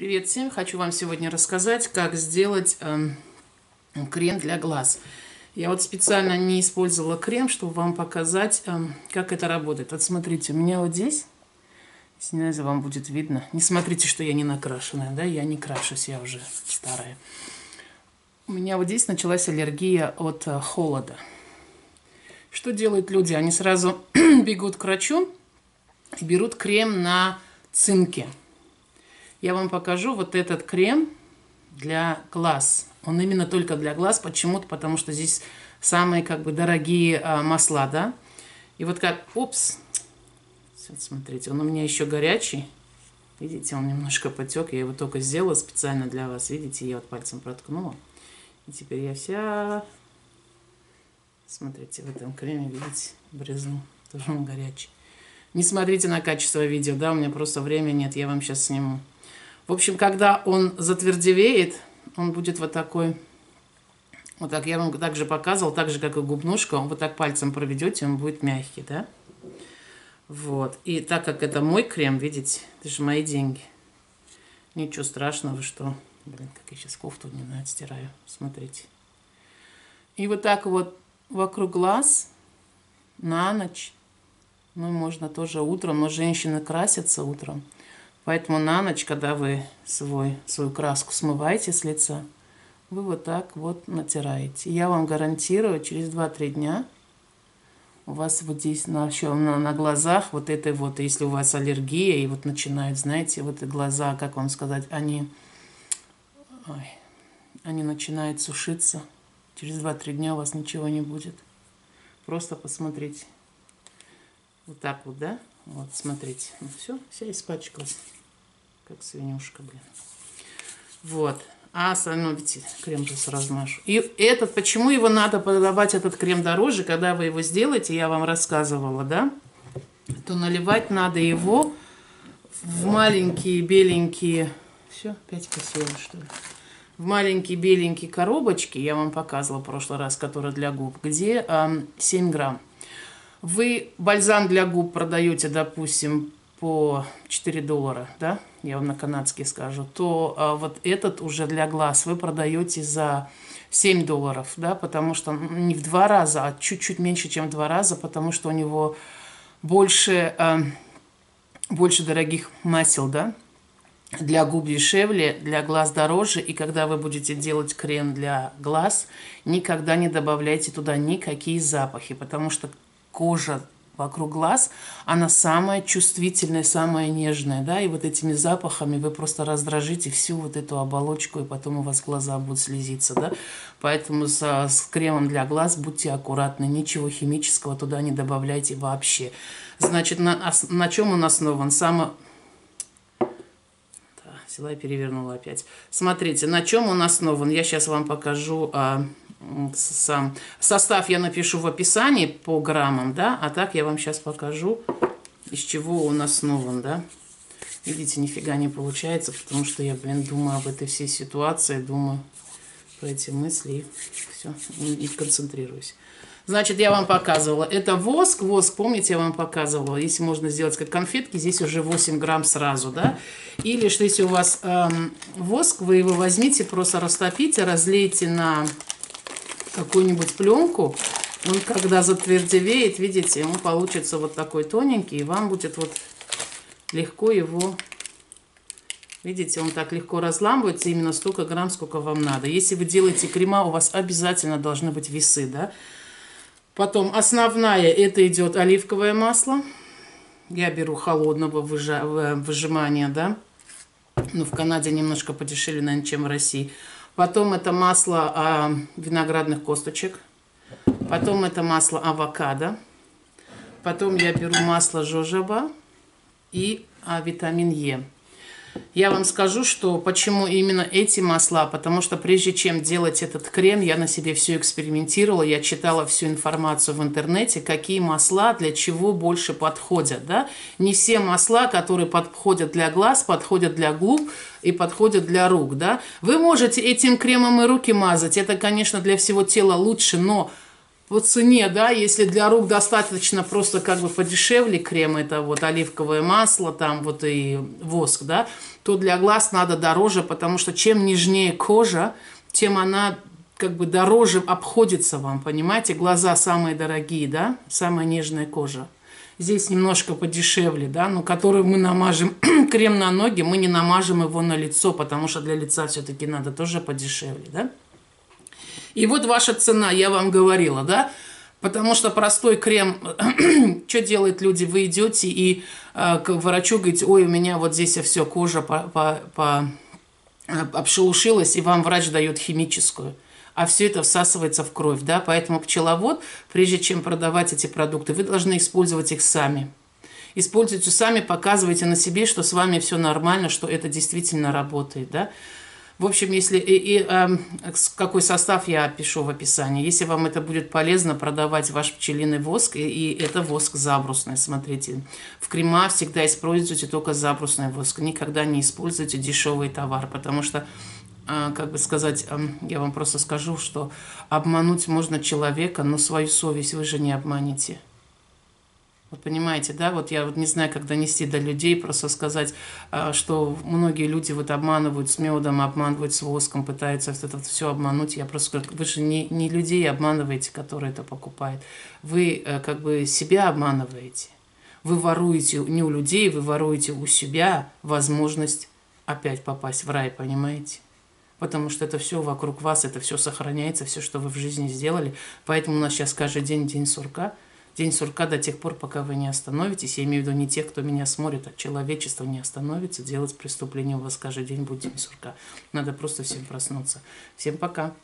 Привет всем! Хочу вам сегодня рассказать, как сделать эм, крем для глаз. Я вот специально не использовала крем, чтобы вам показать, эм, как это работает. Вот смотрите, у меня вот здесь, если не знаю, вам будет видно, не смотрите, что я не накрашенная, да, я не крашусь, я уже старая. У меня вот здесь началась аллергия от э, холода. Что делают люди? Они сразу бегут к врачу и берут крем на цинке – я вам покажу вот этот крем для глаз. Он именно только для глаз. Почему-то, потому что здесь самые как бы дорогие а, масла, да. И вот как, упс, вот смотрите, он у меня еще горячий. Видите, он немножко потек. Я его только сделала специально для вас. Видите, я вот пальцем проткнула. И теперь я вся, смотрите, в этом креме, видите, брызну. Тоже он горячий. Не смотрите на качество видео, да, у меня просто времени нет, я вам сейчас сниму. В общем, когда он затвердевеет, он будет вот такой, вот так, я вам также показывал, так же, как и губнушка, он вот так пальцем проведете, он будет мягкий, да? Вот. И так как это мой крем, видите, это же мои деньги. Ничего страшного, что... Блин, как я сейчас кофту не отстираю. Смотрите. И вот так вот вокруг глаз на ночь. Ну, можно тоже утром, но женщины красятся утром. Поэтому на ночь, когда вы свой, свою краску смываете с лица, вы вот так вот натираете. Я вам гарантирую, через 2-3 дня у вас вот здесь на, на, на глазах вот это вот, если у вас аллергия, и вот начинают, знаете, вот глаза, как вам сказать, они, ой, они начинают сушиться. Через 2-3 дня у вас ничего не будет. Просто посмотрите. Вот так вот, да? Вот, смотрите. Ну, все, вся испачкалась. Как свинюшка, блин. Вот. А остальное, видите, крем сейчас размашу. И этот, почему его надо подавать, этот крем дороже, когда вы его сделаете, я вам рассказывала, да? То наливать надо его в маленькие беленькие... Все, опять посеяла, что ли? В маленькие беленькие коробочки, я вам показывала в прошлый раз, которые для губ, где э, 7 грамм. Вы бальзам для губ продаете, допустим, по 4 доллара, да, я вам на канадский скажу, то а, вот этот уже для глаз вы продаете за 7 долларов, да, потому что не в два раза, а чуть-чуть меньше, чем в два раза, потому что у него больше, а, больше дорогих масел, да, для губ дешевле, для глаз дороже, и когда вы будете делать крем для глаз, никогда не добавляйте туда никакие запахи, потому что кожа вокруг глаз, она самая чувствительная, самая нежная, да, и вот этими запахами вы просто раздражите всю вот эту оболочку, и потом у вас глаза будут слезиться, да, поэтому со, с кремом для глаз будьте аккуратны, ничего химического туда не добавляйте вообще. Значит, на, на чем он основан? Само... Да, взяла и перевернула опять. Смотрите, на чем он основан, я сейчас вам покажу... А сам. Состав я напишу в описании по граммам, да, а так я вам сейчас покажу, из чего он основан, да. Видите, нифига не получается, потому что я, блин, думаю об этой всей ситуации, думаю про эти мысли и все, и, концентрируюсь. Значит, я вам показывала. Это воск. Воск, помните, я вам показывала. Если можно сделать как конфетки, здесь уже 8 грамм сразу, да. Или что если у вас эм, воск, вы его возьмите, просто растопите, разлейте на какую-нибудь пленку, он когда затвердевеет, видите, он получится вот такой тоненький, и вам будет вот легко его, видите, он так легко разламывается, именно столько грамм, сколько вам надо. Если вы делаете крема, у вас обязательно должны быть весы, да. Потом основная, это идет оливковое масло. Я беру холодного выжимания, да. Ну, в Канаде немножко подешевле, наверное, чем в России. Потом это масло а, виноградных косточек. Потом это масло авокадо. Потом я беру масло жожоба и а, витамин Е. Я вам скажу, что почему именно эти масла, потому что прежде чем делать этот крем, я на себе все экспериментировала, я читала всю информацию в интернете, какие масла для чего больше подходят. Да? Не все масла, которые подходят для глаз, подходят для губ и подходят для рук. Да? Вы можете этим кремом и руки мазать, это, конечно, для всего тела лучше, но по цене, да, если для рук достаточно просто как бы подешевле крем, это вот оливковое масло, там вот и воск, да, то для глаз надо дороже, потому что чем нежнее кожа, тем она как бы дороже обходится вам, понимаете? Глаза самые дорогие, да, самая нежная кожа. Здесь немножко подешевле, да, но который мы намажем крем на ноги, мы не намажем его на лицо, потому что для лица все-таки надо тоже подешевле, да. И вот ваша цена, я вам говорила, да? Потому что простой крем, что делают люди? Вы идете и э, к врачу говорите, ой, у меня вот здесь все, кожа по, по, по, э, обшелушилась, и вам врач дает химическую. А все это всасывается в кровь, да? Поэтому пчеловод, прежде чем продавать эти продукты, вы должны использовать их сами. Используйте сами, показывайте на себе, что с вами все нормально, что это действительно работает, да? В общем, если и, и э, какой состав я пишу в описании. Если вам это будет полезно, продавать ваш пчелиный воск, и, и это воск забрусный. Смотрите, в крема всегда используйте только забрусный воск. Никогда не используйте дешевый товар, потому что э, как бы сказать, э, я вам просто скажу, что обмануть можно человека, но свою совесть вы же не обманете. Вот понимаете, да, вот я вот не знаю, как донести до людей, просто сказать, а, что многие люди вот обманывают с медом, обманывают с воском, пытаются это все обмануть. Я просто говорю, вы же не, не людей обманываете, которые это покупают. Вы э, как бы себя обманываете. Вы воруете не у людей, вы воруете у себя возможность опять попасть в рай, понимаете? Потому что это все вокруг вас, это все сохраняется, все, что вы в жизни сделали. Поэтому у нас сейчас каждый день день сурка – День сурка до тех пор, пока вы не остановитесь, я имею в виду не тех, кто меня смотрит, а человечество не остановится, делать преступление у вас каждый день будет день сурка. Надо просто всем проснуться. Всем пока.